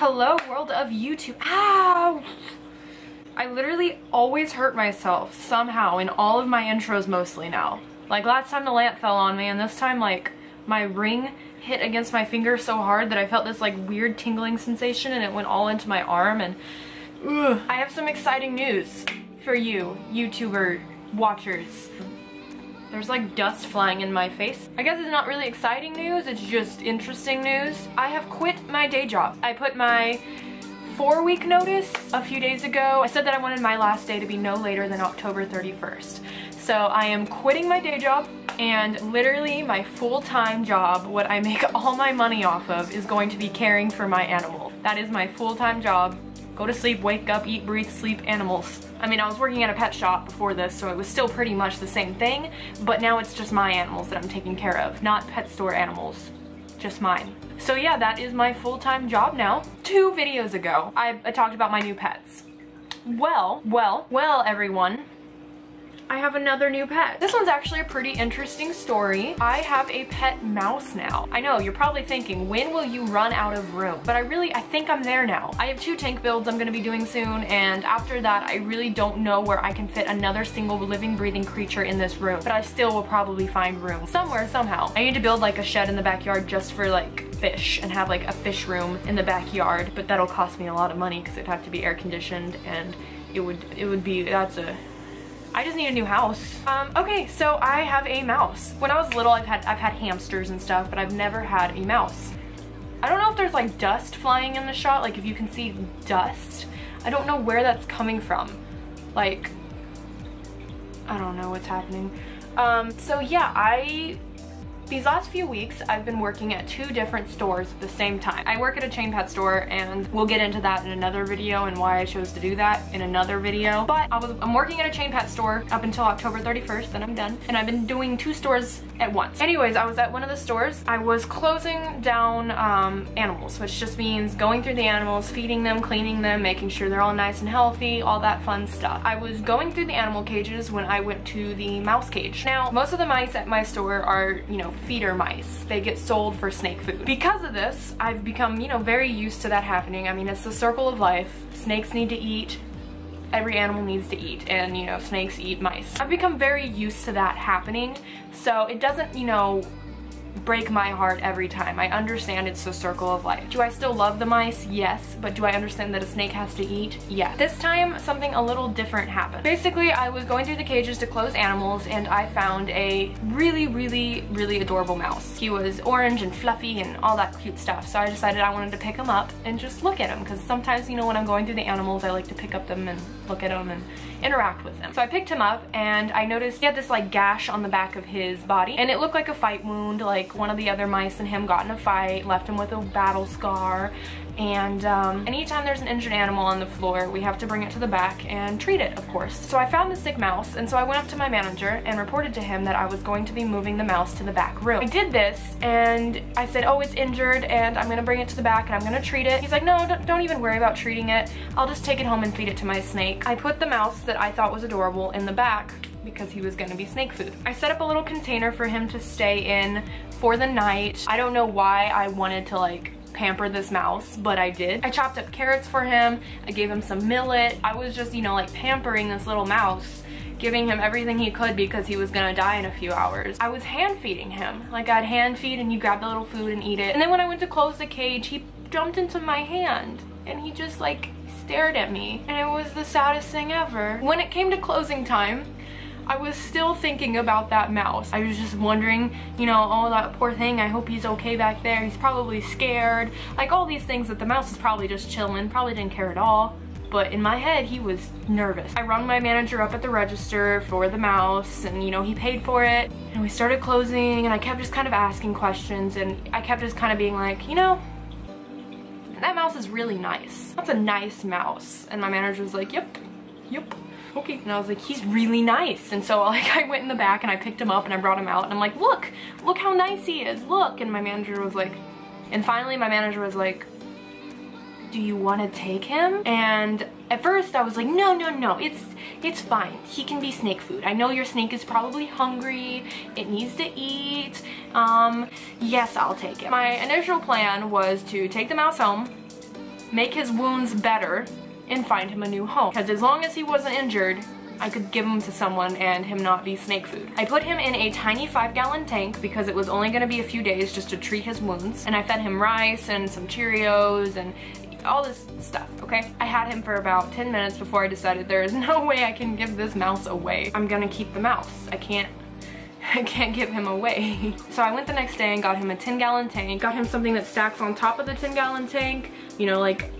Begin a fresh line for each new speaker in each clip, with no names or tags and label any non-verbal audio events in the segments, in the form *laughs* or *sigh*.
Hello, world of YouTube. Ow! I literally always hurt myself somehow in all of my intros mostly now. Like last time the lamp fell on me and this time like my ring hit against my finger so hard that I felt this like weird tingling sensation and it went all into my arm and ugh. I have some exciting news for you, YouTuber watchers. There's like dust flying in my face. I guess it's not really exciting news, it's just interesting news. I have quit my day job. I put my four week notice a few days ago. I said that I wanted my last day to be no later than October 31st. So I am quitting my day job and literally my full-time job, what I make *laughs* all my money off of, is going to be caring for my animal. That is my full-time job. Go to sleep, wake up, eat, breathe, sleep, animals. I mean, I was working at a pet shop before this, so it was still pretty much the same thing, but now it's just my animals that I'm taking care of, not pet store animals, just mine. So yeah, that is my full-time job now. Two videos ago, I, I talked about my new pets. Well, well, well, everyone, I have another new pet. This one's actually a pretty interesting story. I have a pet mouse now. I know, you're probably thinking, when will you run out of room? But I really, I think I'm there now. I have two tank builds I'm gonna be doing soon, and after that, I really don't know where I can fit another single living, breathing creature in this room, but I still will probably find room somewhere, somehow. I need to build like a shed in the backyard just for like fish and have like a fish room in the backyard, but that'll cost me a lot of money because it'd have to be air conditioned and it would, it would be, that's a, I just need a new house. Um, okay, so I have a mouse. When I was little, I've had, I've had hamsters and stuff, but I've never had a mouse. I don't know if there's like dust flying in the shot, like if you can see dust. I don't know where that's coming from. Like, I don't know what's happening. Um, so yeah, I these last few weeks, I've been working at two different stores at the same time. I work at a chain pet store and we'll get into that in another video and why I chose to do that in another video. But I was, I'm working at a chain pet store up until October 31st, then I'm done. And I've been doing two stores at once. Anyways, I was at one of the stores. I was closing down um, animals, which just means going through the animals, feeding them, cleaning them, making sure they're all nice and healthy, all that fun stuff. I was going through the animal cages when I went to the mouse cage. Now, most of the mice at my store are, you know, feeder mice. They get sold for snake food. Because of this, I've become, you know, very used to that happening. I mean, it's the circle of life. Snakes need to eat. Every animal needs to eat and, you know, snakes eat mice. I've become very used to that happening. So it doesn't, you know, break my heart every time. I understand it's the circle of life. Do I still love the mice? Yes. But do I understand that a snake has to eat? Yeah. This time, something a little different happened. Basically, I was going through the cages to close animals and I found a really, really, really adorable mouse. He was orange and fluffy and all that cute stuff. So I decided I wanted to pick him up and just look at him because sometimes, you know, when I'm going through the animals, I like to pick up them and look at them and interact with them. So I picked him up and I noticed he had this like gash on the back of his body and it looked like a fight wound like one of the other mice and him got in a fight, left him with a battle scar and um, anytime there's an injured animal on the floor, we have to bring it to the back and treat it, of course. So I found the sick mouse, and so I went up to my manager and reported to him that I was going to be moving the mouse to the back room. I did this, and I said, oh, it's injured, and I'm gonna bring it to the back, and I'm gonna treat it. He's like, no, don't even worry about treating it. I'll just take it home and feed it to my snake. I put the mouse that I thought was adorable in the back because he was gonna be snake food. I set up a little container for him to stay in for the night. I don't know why I wanted to like pamper this mouse, but I did. I chopped up carrots for him. I gave him some millet. I was just, you know, like pampering this little mouse giving him everything he could because he was gonna die in a few hours. I was hand feeding him. Like I'd hand feed and you grab the little food and eat it. And then when I went to close the cage, he jumped into my hand and he just like stared at me. And it was the saddest thing ever. When it came to closing time, I was still thinking about that mouse. I was just wondering, you know, oh, that poor thing, I hope he's okay back there. He's probably scared. Like all these things that the mouse is probably just chilling, probably didn't care at all but in my head he was nervous. I rung my manager up at the register for the mouse and you know he paid for it and we started closing and I kept just kind of asking questions and I kept just kind of being like you know that mouse is really nice. That's a nice mouse and my manager was like yep yep okay. And I was like, he's really nice. And so *laughs* like I went in the back and I picked him up and I brought him out and I'm like, look, look how nice he is, look. And my manager was like, and finally my manager was like, do you want to take him? And at first I was like, no, no, no, it's it's fine. He can be snake food. I know your snake is probably hungry. It needs to eat. Um, yes, I'll take it. My initial plan was to take the mouse home, make his wounds better, and find him a new home. Because as long as he wasn't injured, I could give him to someone and him not be snake food. I put him in a tiny five gallon tank because it was only gonna be a few days just to treat his wounds. And I fed him rice and some Cheerios and all this stuff, okay? I had him for about 10 minutes before I decided there is *laughs* no way I can give this mouse away. I'm gonna keep the mouse. I can't *laughs* I can't give him away. *laughs* so I went the next day and got him a 10 gallon tank, got him something that stacks on top of the 10 gallon tank, you know, like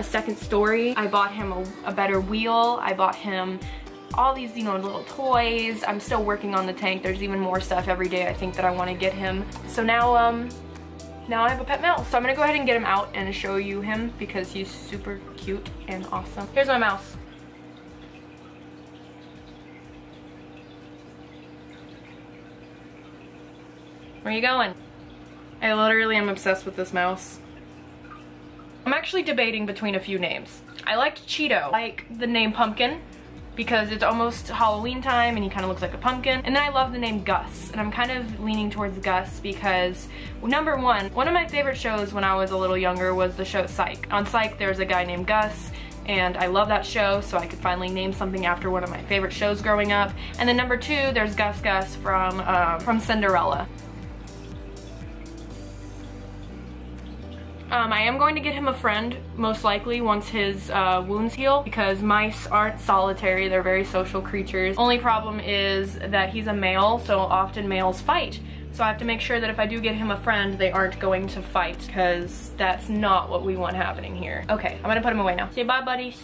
a second story. I bought him a, a better wheel. I bought him all these, you know, little toys. I'm still working on the tank. There's even more stuff every day I think that I want to get him. So now, um, now I have a pet mouse. So I'm gonna go ahead and get him out and show you him because he's super cute and awesome. Here's my mouse. Where are you going? I literally am obsessed with this mouse. I'm actually debating between a few names. I liked Cheeto, I like the name Pumpkin, because it's almost Halloween time and he kind of looks like a pumpkin. And then I love the name Gus, and I'm kind of leaning towards Gus because, number one, one of my favorite shows when I was a little younger was the show Psych. On Psych, there's a guy named Gus, and I love that show, so I could finally name something after one of my favorite shows growing up. And then number two, there's Gus Gus from, uh, from Cinderella. Um, I am going to get him a friend, most likely, once his uh, wounds heal, because mice aren't solitary, they're very social creatures. Only problem is that he's a male, so often males fight. So I have to make sure that if I do get him a friend, they aren't going to fight, because that's not what we want happening here. Okay, I'm gonna put him away now. Say bye, buddies.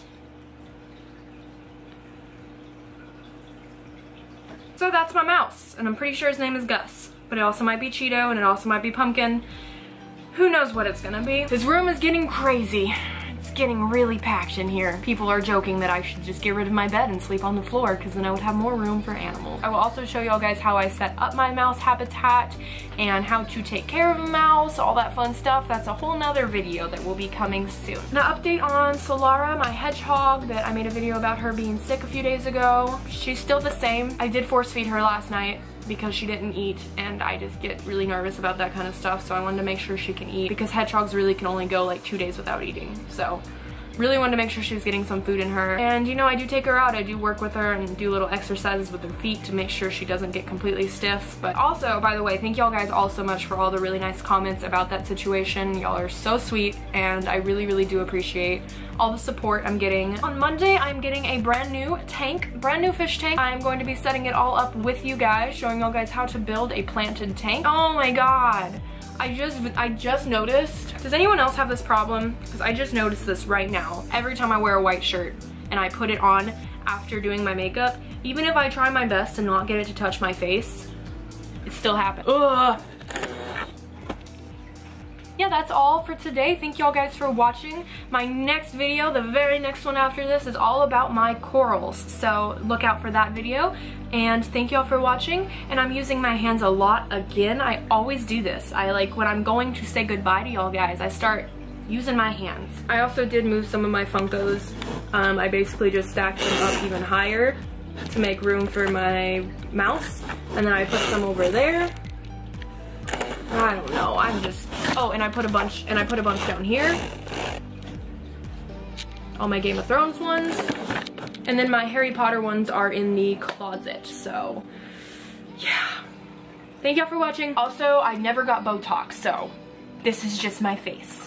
So that's my mouse, and I'm pretty sure his name is Gus. But it also might be Cheeto, and it also might be Pumpkin who knows what it's gonna be. This room is getting crazy. It's getting really packed in here. People are joking that I should just get rid of my bed and sleep on the floor because then I would have more room for animals. I will also show y'all guys how I set up my mouse habitat and how to take care of a mouse, all that fun stuff. That's a whole nother video that will be coming soon. An update on Solara, my hedgehog that I made a video about her being sick a few days ago. She's still the same. I did force feed her last night because she didn't eat and I just get really nervous about that kind of stuff so I wanted to make sure she can eat because hedgehogs really can only go like two days without eating so really wanted to make sure she was getting some food in her. And you know, I do take her out, I do work with her and do little exercises with her feet to make sure she doesn't get completely stiff. But also, by the way, thank y'all guys all so much for all the really nice comments about that situation. Y'all are so sweet and I really, really do appreciate all the support I'm getting. On Monday, I'm getting a brand new tank, brand new fish tank. I'm going to be setting it all up with you guys, showing y'all guys how to build a planted tank. Oh my god. I just, I just noticed, does anyone else have this problem? Because I just noticed this right now. Every time I wear a white shirt and I put it on after doing my makeup, even if I try my best to not get it to touch my face, it still happens. Ugh yeah, that's all for today. Thank y'all guys for watching. My next video, the very next one after this, is all about my corals. So look out for that video. And thank y'all for watching. And I'm using my hands a lot again. I always do this. I like, when I'm going to say goodbye to y'all guys, I start using my hands. I also did move some of my Funkos. Um, I basically just stacked them up even higher to make room for my mouse. And then I put some over there I don't know. I'm just. Oh, and I put a bunch. And I put a bunch down here. All my Game of Thrones ones. And then my Harry Potter ones are in the closet. So, yeah. Thank y'all for watching. Also, I never got Botox, so this is just my face.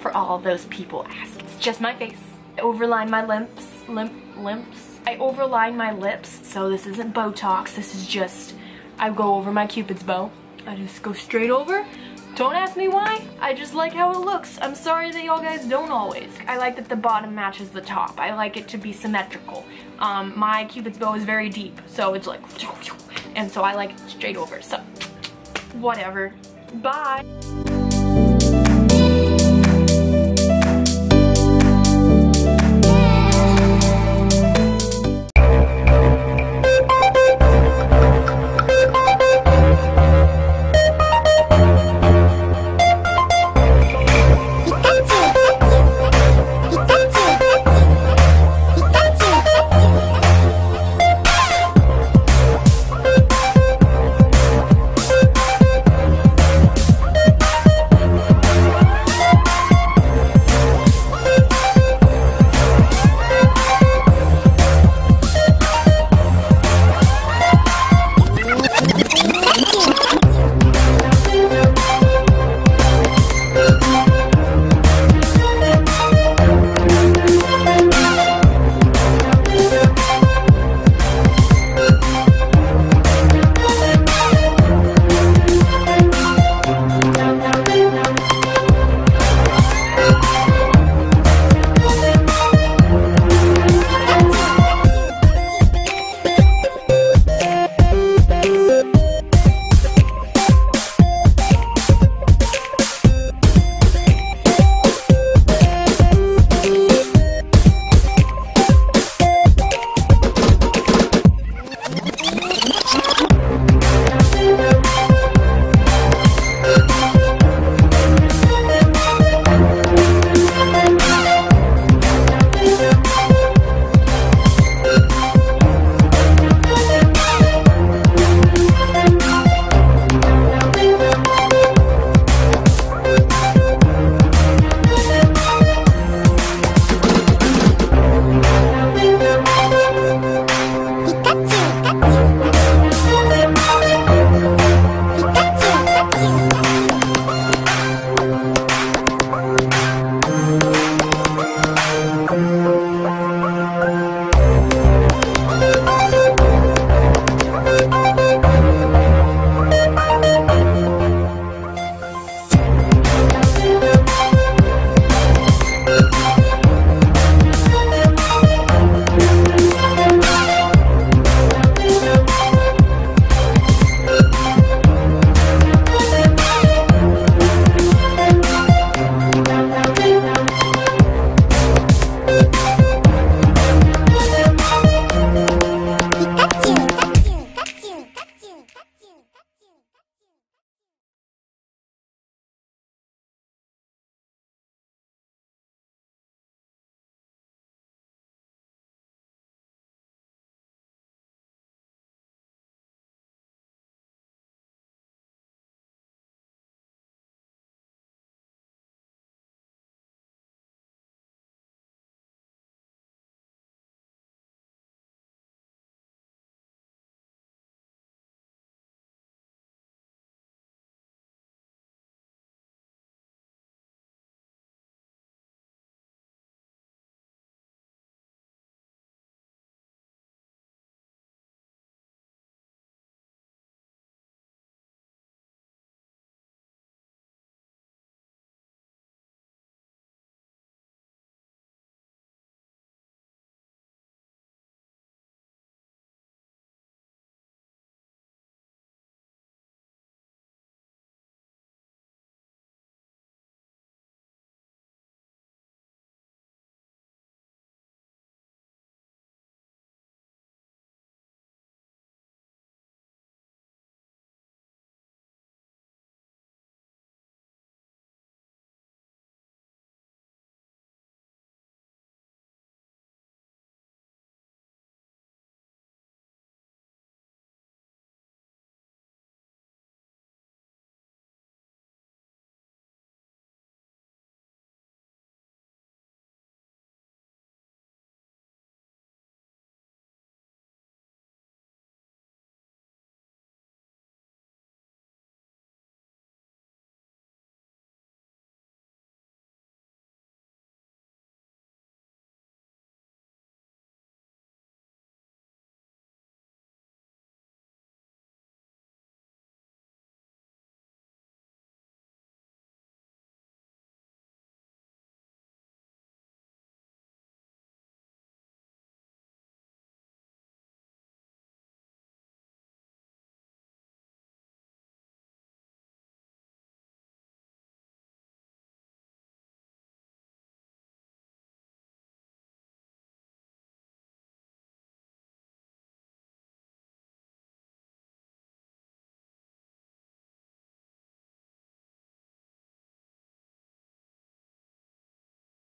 For all those people ask. It's just my face. I overline my lips. Limp, limps. I overline my lips, so this isn't Botox. This is just, I go over my cupid's bow. I just go straight over. Don't ask me why, I just like how it looks. I'm sorry that y'all guys don't always. I like that the bottom matches the top. I like it to be symmetrical. Um, my cupid's bow is very deep, so it's like, and so I like it straight over, so whatever. Bye.